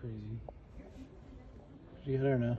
crazy. Pretty, I don't know.